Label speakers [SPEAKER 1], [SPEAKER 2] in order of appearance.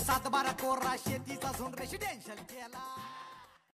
[SPEAKER 1] सात बारा कोरा शेतीचा झोन रेसिडेन्शियल केला.